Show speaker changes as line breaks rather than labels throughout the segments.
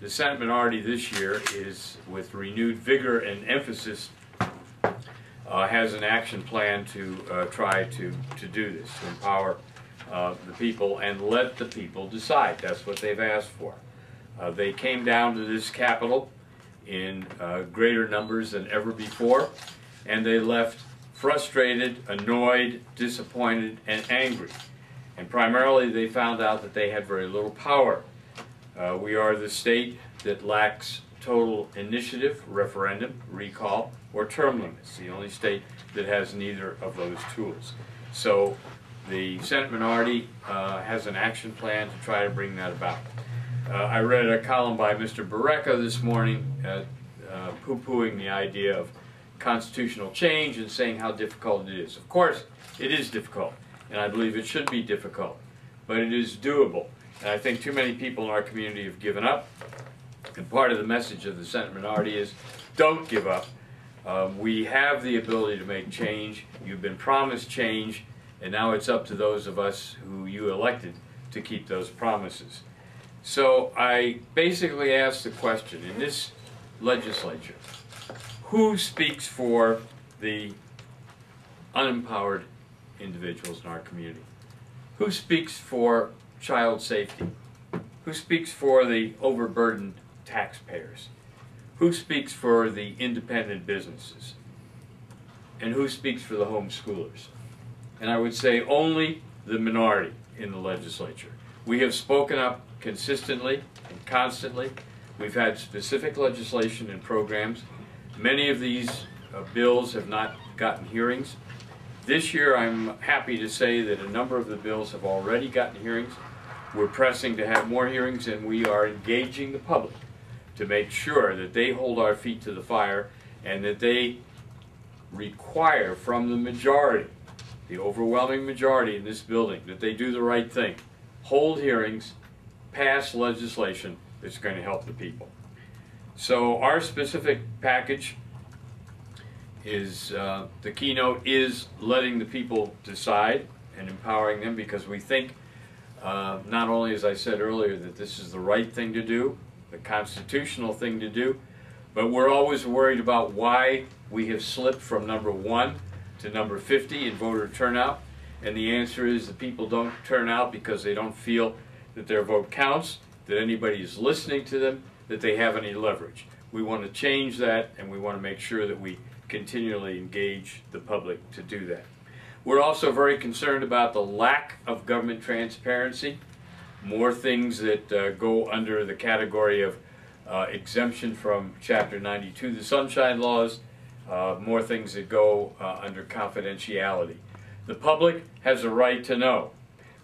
The Senate minority this year is, with renewed vigor and emphasis, uh, has an action plan to uh, try to, to do this, to empower uh, the people and let the people decide. That's what they've asked for. Uh, they came down to this capitol in uh, greater numbers than ever before, and they left frustrated, annoyed, disappointed, and angry. And primarily, they found out that they had very little power. Uh, we are the state that lacks total initiative, referendum, recall, or term limits. The only state that has neither of those tools. So the Senate minority uh, has an action plan to try to bring that about. Uh, I read a column by Mr. Borreca this morning uh, uh, poo-pooing the idea of constitutional change and saying how difficult it is. Of course, it is difficult, and I believe it should be difficult, but it is doable. And I think too many people in our community have given up, and part of the message of the Senate minority is don't give up. Um, we have the ability to make change. You've been promised change, and now it's up to those of us who you elected to keep those promises. So I basically asked the question, in this legislature, who speaks for the unempowered individuals in our community? Who speaks for child safety? Who speaks for the overburdened taxpayers? Who speaks for the independent businesses? And who speaks for the homeschoolers? And I would say only the minority in the legislature. We have spoken up consistently and constantly. We've had specific legislation and programs. Many of these uh, bills have not gotten hearings. This year, I'm happy to say that a number of the bills have already gotten hearings. We're pressing to have more hearings, and we are engaging the public to make sure that they hold our feet to the fire and that they require from the majority, the overwhelming majority in this building, that they do the right thing. Hold hearings, pass legislation that's going to help the people. So our specific package is, uh, the keynote is letting the people decide and empowering them because we think uh, not only, as I said earlier, that this is the right thing to do, the constitutional thing to do, but we're always worried about why we have slipped from number one to number 50 in voter turnout. And the answer is the people don't turn out because they don't feel that their vote counts, that anybody is listening to them, that they have any leverage. We want to change that and we want to make sure that we continually engage the public to do that. We're also very concerned about the lack of government transparency, more things that uh, go under the category of uh, exemption from Chapter 92, the Sunshine Laws, uh, more things that go uh, under confidentiality. The public has a right to know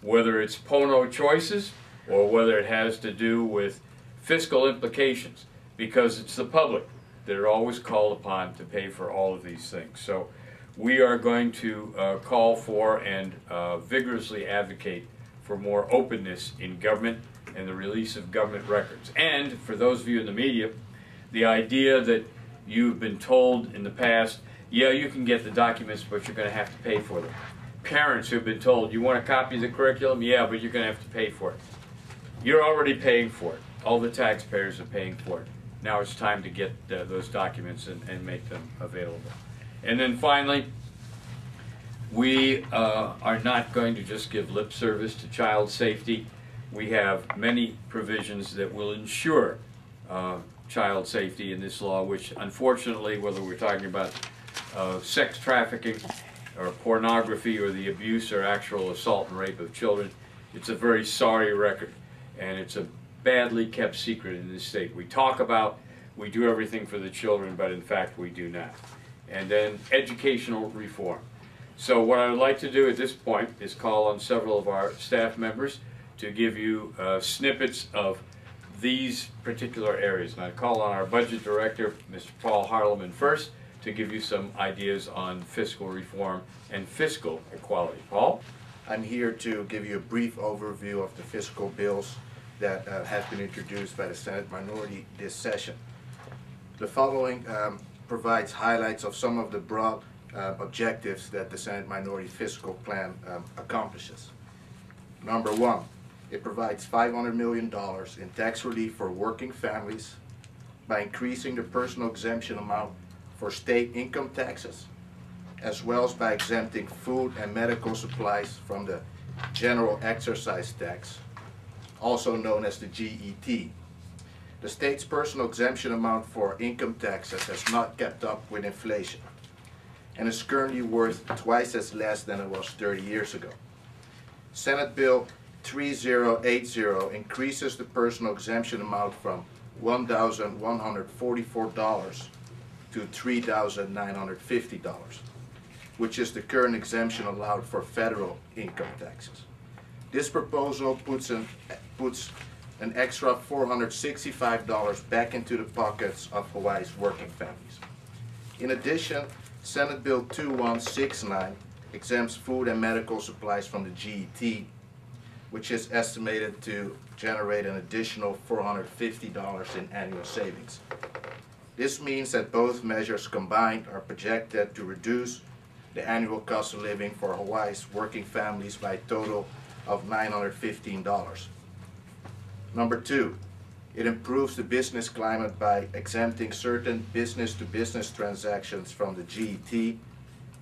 whether it's Pono choices or whether it has to do with fiscal implications because it's the public that are always called upon to pay for all of these things. So we are going to uh, call for and uh, vigorously advocate for more openness in government and the release of government records. And for those of you in the media, the idea that you've been told in the past, yeah, you can get the documents, but you're going to have to pay for them. Parents who've been told, you want a copy of the curriculum? Yeah, but you're going to have to pay for it. You're already paying for it. All the taxpayers are paying for it. Now it's time to get uh, those documents and, and make them available. And then finally, we uh, are not going to just give lip service to child safety. We have many provisions that will ensure uh, child safety in this law, which unfortunately, whether we're talking about uh, sex trafficking or pornography or the abuse or actual assault and rape of children, it's a very sorry record. And it's a badly kept secret in this state. We talk about we do everything for the children, but in fact we do not. And then educational reform. So what I would like to do at this point is call on several of our staff members to give you uh, snippets of these particular areas. And I call on our budget director, Mr. Paul Harleman first, to give you some ideas on fiscal reform and fiscal equality. Paul?
I'm here to give you a brief overview of the fiscal bills that uh, have been introduced by the Senate minority this session. The following um, provides highlights of some of the broad uh, objectives that the Senate minority fiscal plan um, accomplishes. Number one, It provides $500 million in tax relief for working families by increasing the personal exemption amount for state income taxes, as well as by exempting food and medical supplies from the general excise tax, also known as the GET. The state's personal exemption amount for income taxes has not kept up with inflation and is currently worth twice as less than it was 30 years ago. Senate Bill 3080 increases the personal exemption amount from $1,144 to $3,950, which is the current exemption allowed for federal income taxes. This proposal puts an, puts an extra $465 back into the pockets of Hawaii's working families. In addition, Senate Bill 2169 exempts food and medical supplies from the GET, which is estimated to generate an additional $450 in annual savings. This means that both measures combined are projected to reduce the annual cost of living for Hawaii's working families by a total of $915. Number two, it improves the business climate by exempting certain business-to-business transactions from the GET,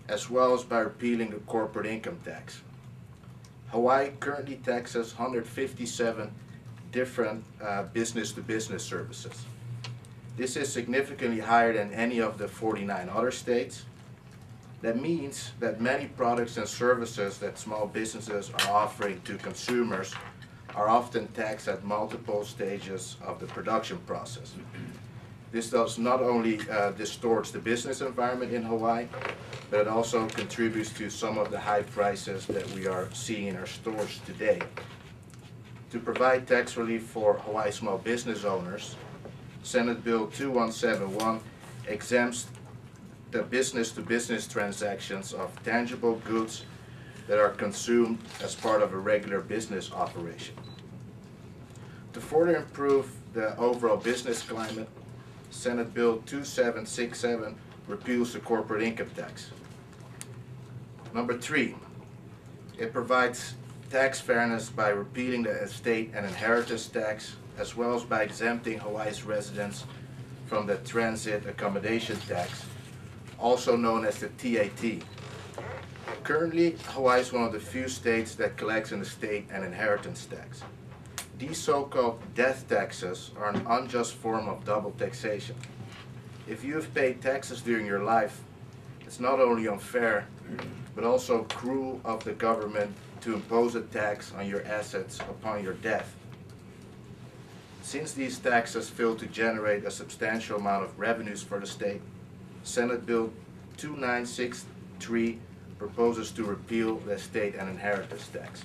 as well as by repealing the corporate income tax. Hawaii currently taxes 157 different uh, business-to-business services. This is significantly higher than any of the 49 other states. That means that many products and services that small businesses are offering to consumers are often taxed at multiple stages of the production process. This does not only uh, distorts the business environment in Hawaii, but it also contributes to some of the high prices that we are seeing in our stores today. To provide tax relief for Hawaii small business owners, Senate Bill 2171 exempts the business-to-business -business transactions of tangible goods that are consumed as part of a regular business operation. To further improve the overall business climate, Senate Bill 2767 repeals the corporate income tax. Number three, it provides tax fairness by repealing the estate and inheritance tax, as well as by exempting Hawaii's residents from the transit accommodation tax, also known as the TAT. Currently, Hawaii is one of the few states that collects an estate and inheritance tax. These so-called death taxes are an unjust form of double taxation. If you have paid taxes during your life, it's not only unfair, but also cruel of the government to impose a tax on your assets upon your death. Since these taxes fail to generate a substantial amount of revenues for the state, Senate Bill 2963 proposes to repeal the estate and inheritance tax.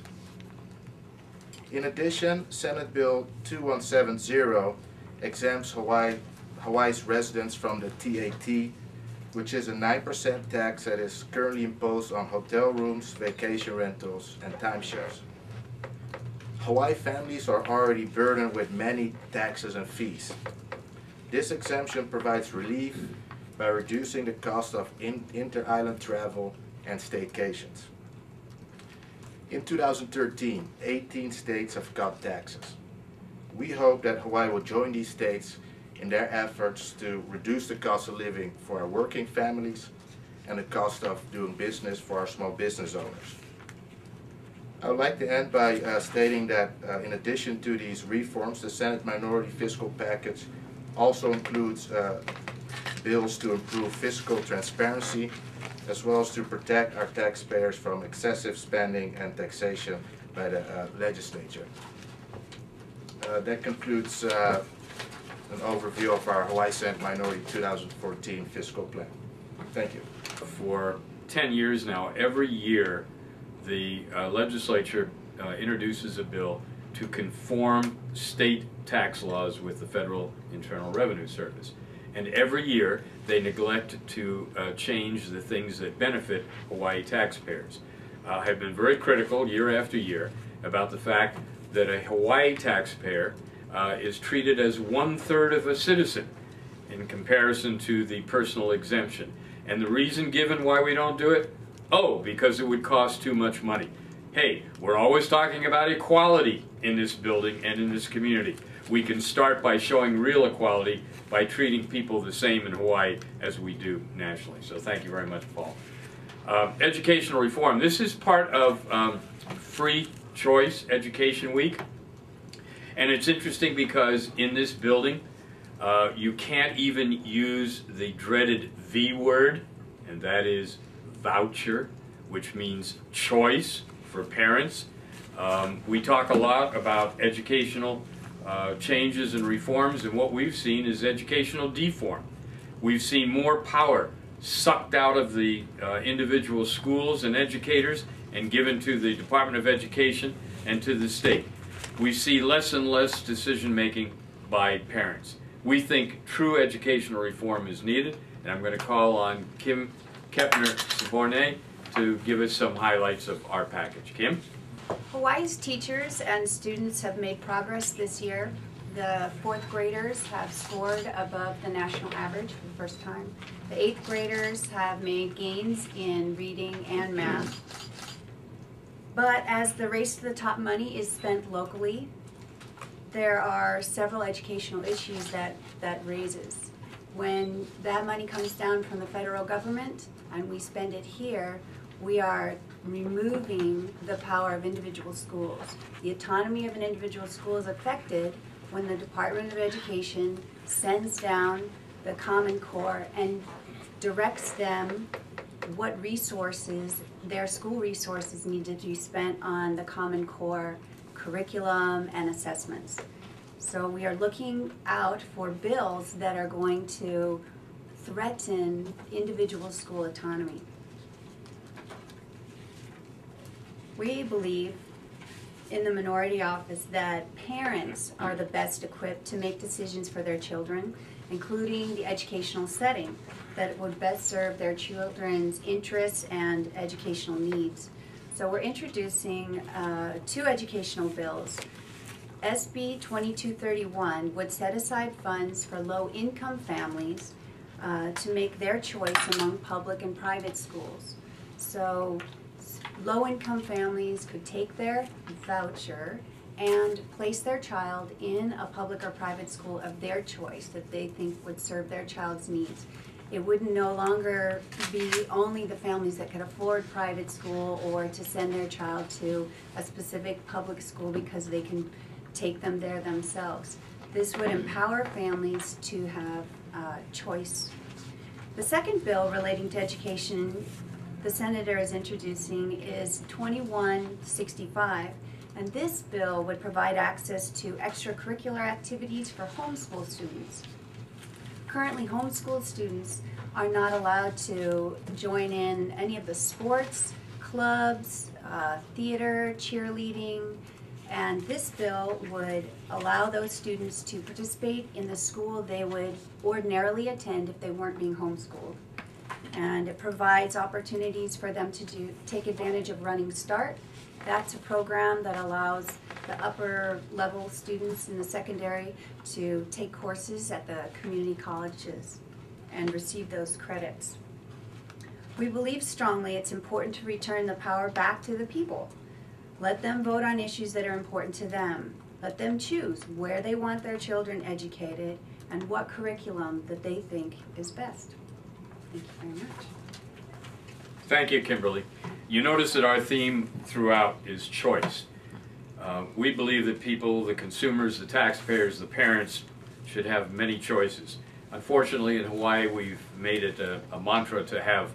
In addition, Senate Bill 2170 exempts Hawaii, Hawaii's residents from the TAT, which is a 9% tax that is currently imposed on hotel rooms, vacation rentals, and timeshares. Hawaii families are already burdened with many taxes and fees. This exemption provides relief by reducing the cost of in inter-island travel and staycations. In 2013, 18 states have cut taxes. We hope that Hawaii will join these states in their efforts to reduce the cost of living for our working families and the cost of doing business for our small business owners. I would like to end by uh, stating that uh, in addition to these reforms, the Senate minority fiscal package also includes uh, bills to improve fiscal transparency as well as to protect our taxpayers from excessive spending and taxation by the uh, legislature. Uh, that concludes uh, an overview of our Hawaii Senate Minority 2014 fiscal plan. Thank you.
For 10 years now, every year, the uh, legislature uh, introduces a bill to conform state tax laws with the Federal Internal Revenue Service. And every year, they neglect to uh, change the things that benefit Hawaii taxpayers. Uh, have been very critical year after year about the fact that a Hawaii taxpayer uh, is treated as one-third of a citizen in comparison to the personal exemption. And the reason given why we don't do it? Oh, because it would cost too much money. Hey, we're always talking about equality in this building and in this community. We can start by showing real equality by treating people the same in Hawaii as we do nationally. So thank you very much, Paul. Uh, educational reform. This is part of um, Free Choice Education Week. And it's interesting because in this building, uh, you can't even use the dreaded V word, and that is voucher, which means choice for parents. Um, we talk a lot about educational uh, changes and reforms, and what we've seen is educational deform. We've seen more power sucked out of the uh, individual schools and educators and given to the Department of Education and to the state. We see less and less decision making by parents. We think true educational reform is needed, and I'm going to call on Kim Kepner Saborne to give us some highlights of our package. Kim?
Hawaii's teachers and students have made progress this year. The fourth graders have scored above the national average for the first time. The eighth graders have made gains in reading and math. But as the race to the top money is spent locally, there are several educational issues that that raises. When that money comes down from the federal government and we spend it here, we are removing the power of individual schools. The autonomy of an individual school is affected when the Department of Education sends down the Common Core and directs them what resources, their school resources need to be spent on the Common Core curriculum and assessments. So we are looking out for bills that are going to threaten individual school autonomy. We believe in the minority office that parents are the best equipped to make decisions for their children, including the educational setting that would best serve their children's interests and educational needs. So we're introducing uh, two educational bills. SB 2231 would set aside funds for low-income families uh, to make their choice among public and private schools. So low-income families could take their voucher and place their child in a public or private school of their choice that they think would serve their child's needs. It wouldn't no longer be only the families that could afford private school or to send their child to a specific public school because they can take them there themselves. This would empower families to have uh, choice. The second bill relating to education the senator is introducing is 2165. And this bill would provide access to extracurricular activities for homeschool students. Currently, homeschool students are not allowed to join in any of the sports, clubs, uh, theater, cheerleading, and this bill would allow those students to participate in the school they would ordinarily attend if they weren't being homeschooled and it provides opportunities for them to do take advantage of Running Start. That's a program that allows the upper level students in the secondary to take courses at the community colleges and receive those credits. We believe strongly it's important to return the power back to the people. Let them vote on issues that are important to them. Let them choose where they want their children educated and what curriculum that they think is best. Thank you very much.
Thank you, Kimberly. You notice that our theme throughout is choice. Uh, we believe that people, the consumers, the taxpayers, the parents, should have many choices. Unfortunately, in Hawaii, we've made it a, a mantra to have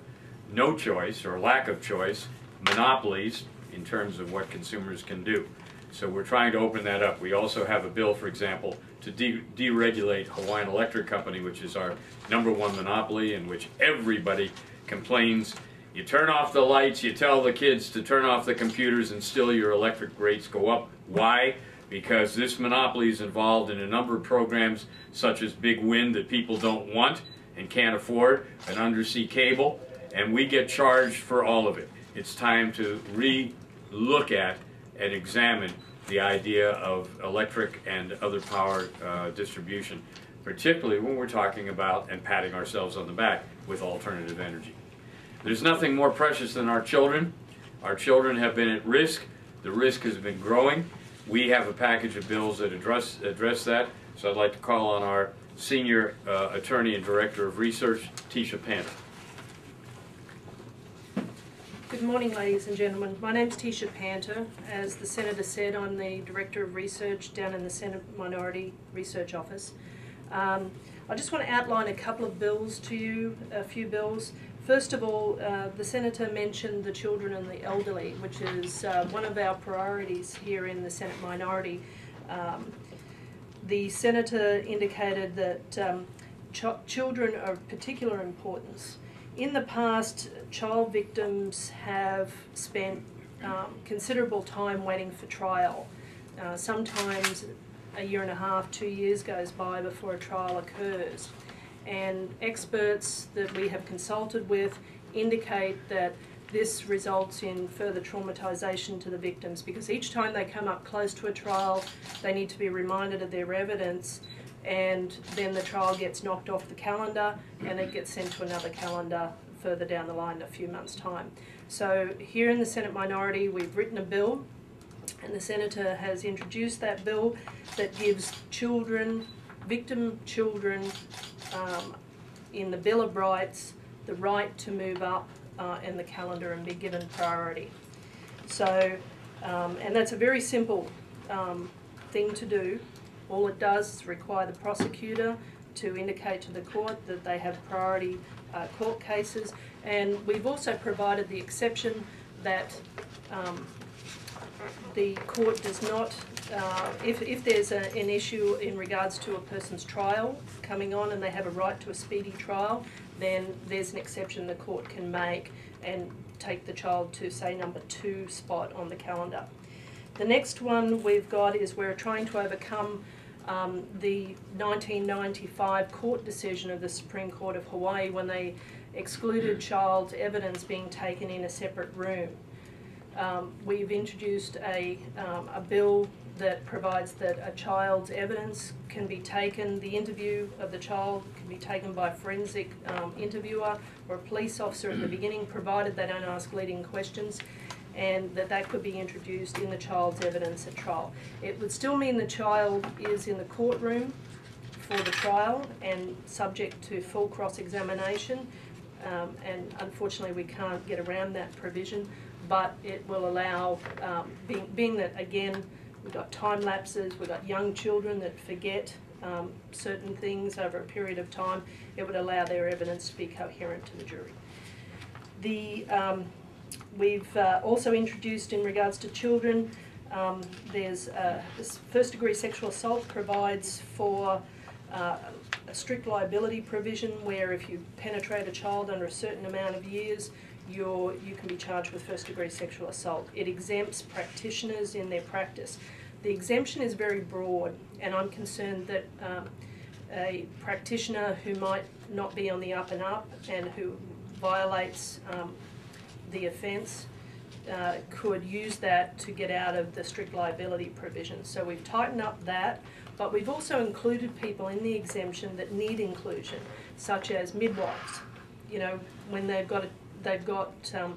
no choice or lack of choice, monopolies in terms of what consumers can do. So we're trying to open that up. We also have a bill, for example, to de deregulate Hawaiian Electric Company, which is our number one monopoly in which everybody complains. You turn off the lights, you tell the kids to turn off the computers, and still your electric rates go up. Why? Because this monopoly is involved in a number of programs such as Big Wind that people don't want and can't afford, an undersea cable, and we get charged for all of it. It's time to re-look at and examine the idea of electric and other power uh, distribution, particularly when we're talking about and patting ourselves on the back with alternative energy. There's nothing more precious than our children. Our children have been at risk. The risk has been growing. we have a package of bills that address, address that. So I'd like to call on our Senior uh, Attorney and Director of Research, Tisha Panta.
Good morning, ladies and gentlemen. My name's Tisha Panter. As the Senator said, I'm the Director of Research down in the Senate Minority Research Office. Um, I just want to outline a couple of bills to you, a few bills. First of all, uh, the Senator mentioned the children and the elderly, which is uh, one of our priorities here in the Senate Minority. Um, the Senator indicated that um, ch- children are of particular importance. In the past, child victims have spent um, considerable time waiting for trial. Uh, sometimes a year and a half, two years goes by before a trial occurs. And experts that we have consulted with indicate that this results in further traumatisation to the victims because each time they come up close to a trial, they need to be reminded of their evidence and then the trial gets knocked off the calendar and it gets sent to another calendar further down the line in a few months' time. So here in the Senate minority, we've written a bill and the Senator has introduced that bill that gives children, victim children, um, in the Bill of Rights, the right to move up uh, in the calendar and be given priority. So, um, and that's a very simple um, thing to do. All it does is require the prosecutor to indicate to the court that they have priority uh, court cases. And we've also provided the exception that um, the court does not, uh, if, if there's a, an issue in regards to a person's trial coming on and they have a right to a speedy trial, then there's an exception the court can make and take the child to, say, number two spot on the calendar. The next one we've got is we're trying to overcome um, the 1995 court decision of the Supreme Court of Hawaii when they excluded child evidence being taken in a separate room. Um, we've introduced a, um, a bill that provides that a child's evidence can be taken, the interview of the child can be taken by a forensic um, interviewer or a police officer at the beginning, provided they don't ask leading questions, and that that could be introduced in the child's evidence at trial. It would still mean the child is in the courtroom for the trial and subject to full cross-examination, um, and unfortunately we can't get around that provision, but it will allow, um, being, being that again, we've got time lapses, we've got young children that forget um, certain things over a period of time, it would allow their evidence to be coherent to the jury. The, um, we've uh, also introduced in regards to children, um, there's uh, first degree sexual assault provides for uh, a strict liability provision where if you penetrate a child under a certain amount of years, you're, you can be charged with first degree sexual assault. It exempts practitioners in their practice. The exemption is very broad, and I'm concerned that um, a practitioner who might not be on the up and up and who violates um, the offence uh, could use that to get out of the strict liability provision. So we've tightened up that, but we've also included people in the exemption that need inclusion, such as midwives. You know, when they've got a, they've got um,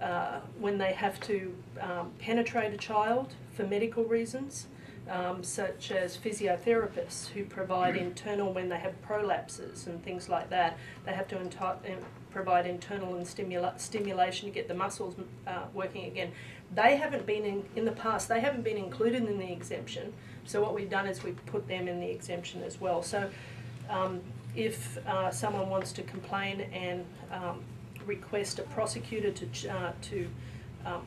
uh, when they have to um, penetrate a child for medical reasons, um, such as physiotherapists who provide internal when they have prolapses and things like that. They have to enti- provide internal and stimula- stimulation to get the muscles uh, working again. They haven't been in, in the past, they haven't been included in the exemption. So what we've done is we've put them in the exemption as well. So um, if uh, someone wants to complain and um, request a prosecutor to, ch- uh, to um,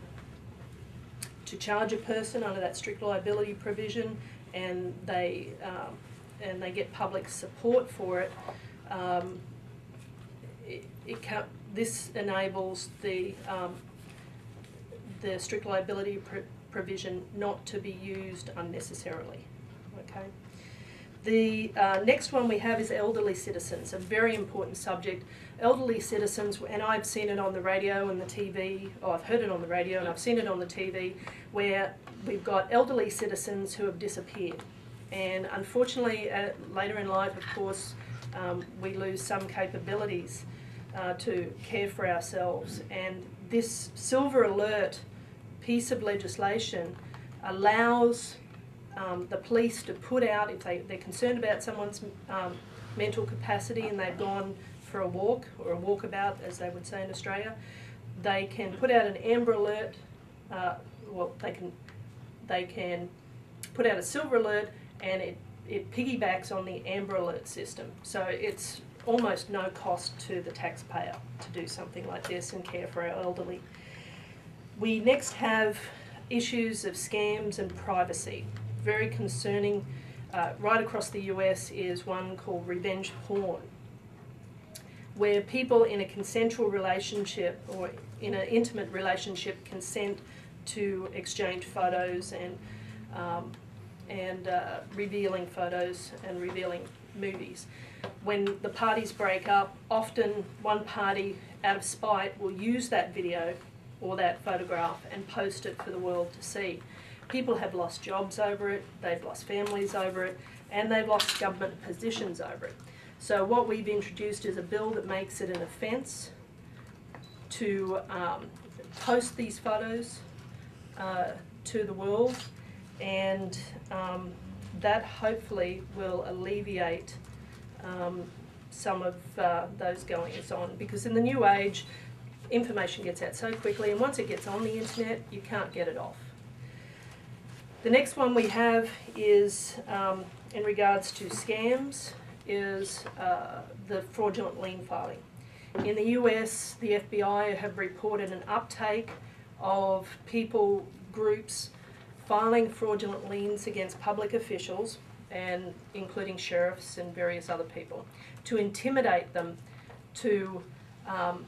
to charge a person under that strict liability provision and they, um, and they get public support for it, um, it, it can, this enables the, um, the strict liability pr- provision not to be used unnecessarily, okay? The uh, next one we have is elderly citizens, a very important subject. Elderly citizens, and I've seen it on the radio and the TV, or I've heard it on the radio and I've seen it on the TV, where we've got elderly citizens who have disappeared. And unfortunately, uh, later in life, of course, um, we lose some capabilities uh, to care for ourselves. And this silver alert piece of legislation allows um, the police to put out, if they, they're concerned about someone's um, mental capacity and they've gone for a walk or a walkabout, as they would say in Australia, they can put out an Amber Alert. Uh, well, they can they can put out a Silver Alert, and it it piggybacks on the Amber Alert system. So it's almost no cost to the taxpayer to do something like this and care for our elderly. We next have issues of scams and privacy. Very concerning. Uh, right across the US is one called revenge porn, where people in a consensual relationship or in an intimate relationship consent to exchange photos and um, and uh, revealing photos and revealing movies. When the parties break up, often one party, out of spite, will use that video or that photograph and post it for the world to see. People have lost jobs over it, they've lost families over it, and they've lost government positions over it. So what we've introduced is a bill that makes it an offence to um, post these photos uh, to the world, and um, that hopefully will alleviate um, some of uh, those goings on. Because in the new age, information gets out so quickly, and once it gets on the internet, you can't get it off. The next one we have is um, in regards to scams is uh, the fraudulent lien filing. In the US, the FBI have reported an uptake of people, groups, filing fraudulent liens against public officials, and including sheriffs and various other people, to intimidate them, to um,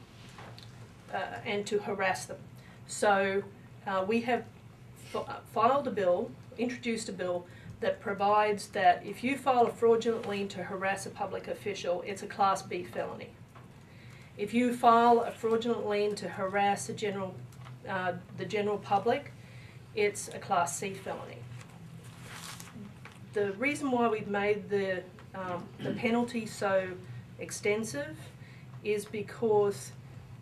uh, and to harass them. So uh, we have filed a bill, introduced a bill that provides that if you file a fraudulent lien to harass a public official, it's a Class B felony. If you file a fraudulent lien to harass a general, uh, the general public, it's a Class C felony. The reason why we've made the, um, the penalty so extensive is because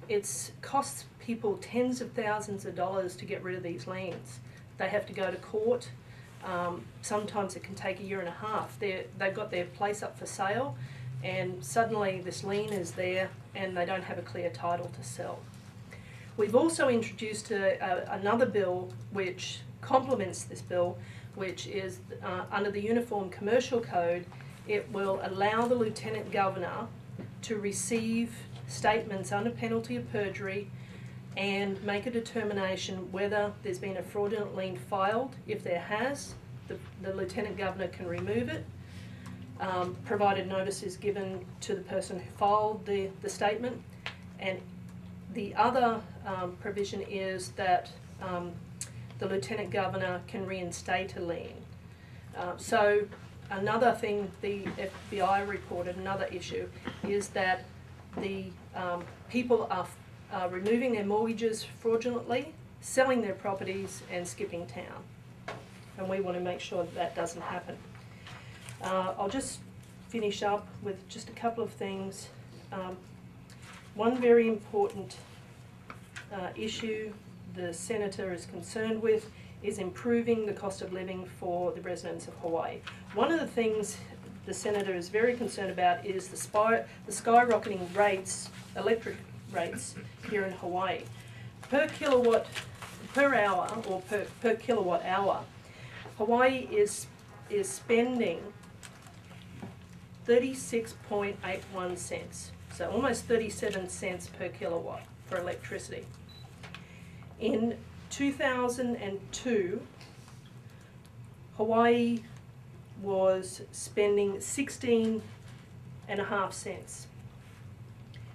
it costs people tens of thousands of dollars to get rid of these liens. They have to go to court. Um, sometimes it can take a year and a half. They're, they've got their place up for sale, and suddenly this lien is there, and they don't have a clear title to sell. We've also introduced a, a, another bill which complements this bill, which is uh, under the Uniform Commercial Code. It will allow the Lieutenant Governor to receive statements under penalty of perjury and make a determination whether there's been a fraudulent lien filed. If there has, the, the Lieutenant Governor can remove it, um, provided notice is given to the person who filed the, the statement. And the other um, provision is that um, the Lieutenant Governor can reinstate a lien. Uh, so another thing the FBI reported, another issue, is that the um, people are uh, removing their mortgages fraudulently, selling their properties, and skipping town. And we want to make sure that that doesn't happen. Uh, I'll just finish up with just a couple of things. Um, one very important uh, issue the Senator is concerned with is improving the cost of living for the residents of Hawaii. One of the things the Senator is very concerned about is the, spy, the skyrocketing rates, electric rates here in Hawaii. Per kilowatt, per hour, or per, per kilowatt hour, Hawaii is, is spending 36.81 cents, so almost 37 cents per kilowatt for electricity. In 2002, Hawaii was spending 16 and a half cents.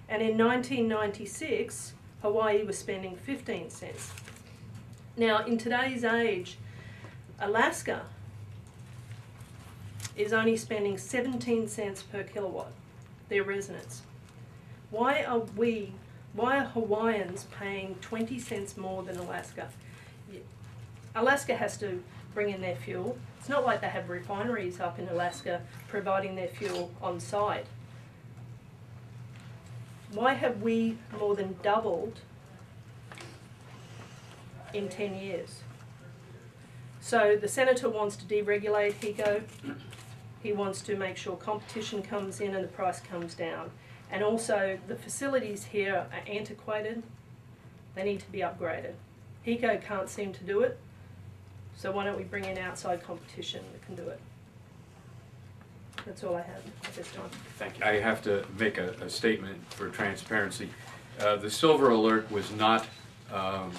And in 1996, Hawaii was spending 15 cents. Now, in today's age, Alaska is only spending 17 cents per kilowatt, their residents. Why are we, why are Hawaiians paying 20 cents more than Alaska? Alaska has to bring in their fuel. It's not like they have refineries up in Alaska providing their fuel on site. Why have we more than doubled in 10 years? So the senator wants to deregulate HECO. He wants to make sure competition comes in and the price comes down. And also, the facilities here are antiquated. They need to be upgraded. HECO can't seem to do it, so why don't we bring in outside competition that can do it? That's all I have at this time.
Thank you. I have to make a, a statement for transparency. Uh, the silver alert was not, um,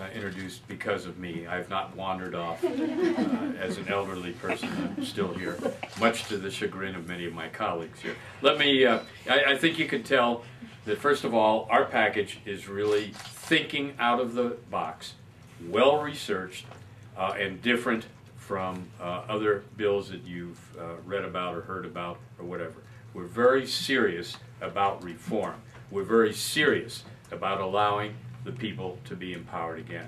uh, introduced because of me. I've not wandered off, uh, as an elderly person. I'm still here, much to the chagrin of many of my colleagues here. Let me, uh, I, I think you can tell that first of all, our package is really thinking out of the box, well-researched, uh, and different from uh, other bills that you've uh, read about or heard about or whatever. We're very serious about reform. We're very serious about allowing the people to be empowered again.